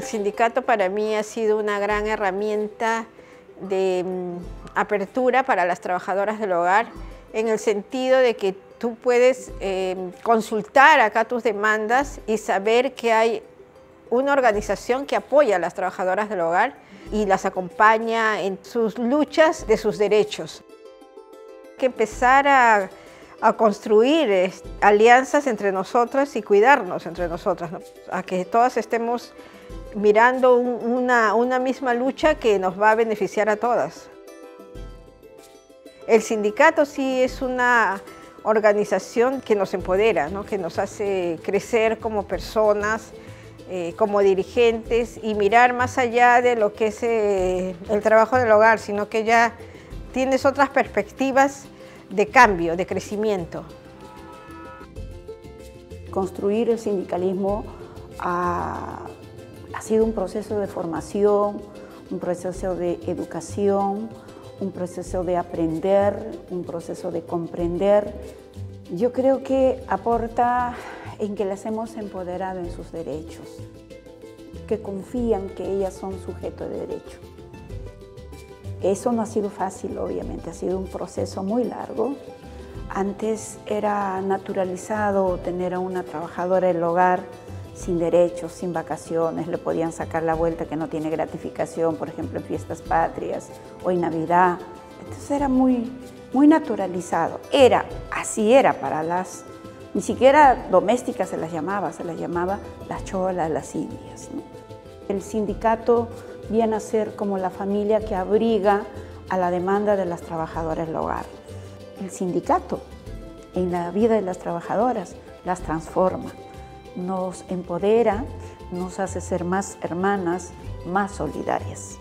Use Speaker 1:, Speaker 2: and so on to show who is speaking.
Speaker 1: El sindicato para mí ha sido una gran herramienta de mm, apertura para las trabajadoras del hogar en el sentido de que tú puedes eh, consultar acá tus demandas y saber que hay una organización que apoya a las trabajadoras del hogar y las acompaña en sus luchas de sus derechos. Hay que empezar a, construir alianzas entre nosotras y cuidarnos entre nosotras, a que todas estemos mirando una, misma lucha que nos va a beneficiar a todas. El sindicato sí es una organización que nos empodera, ¿no? que nos hace crecer como personas, eh, como dirigentes y mirar más allá de lo que es eh, el trabajo del hogar, sino que ya tienes otras perspectivas de cambio, de crecimiento.
Speaker 2: Construir el sindicalismo ha, ha sido un proceso de formación, un proceso de educación, un proceso de aprender, un proceso de comprender. Yo creo que aporta en que las hemos empoderado en sus derechos, que confían que ellas son sujeto de derecho. Eso no ha sido fácil, obviamente, ha sido un proceso muy largo. Antes era naturalizado tener a una trabajadora del hogar sin derechos, sin vacaciones, le podían sacar la vuelta que no tiene gratificación, por ejemplo, en fiestas patrias o en Navidad. Entonces era muy, muy naturalizado. Era, así era para las ni siquiera domésticas se las llamaba, se las llamaba las cholas, las indias. El sindicato viene a ser como la familia que abriga a la demanda de las trabajadoras del hogar. El sindicato en la vida de las trabajadoras las transforma, nos empodera, nos hace ser más hermanas, más solidarias.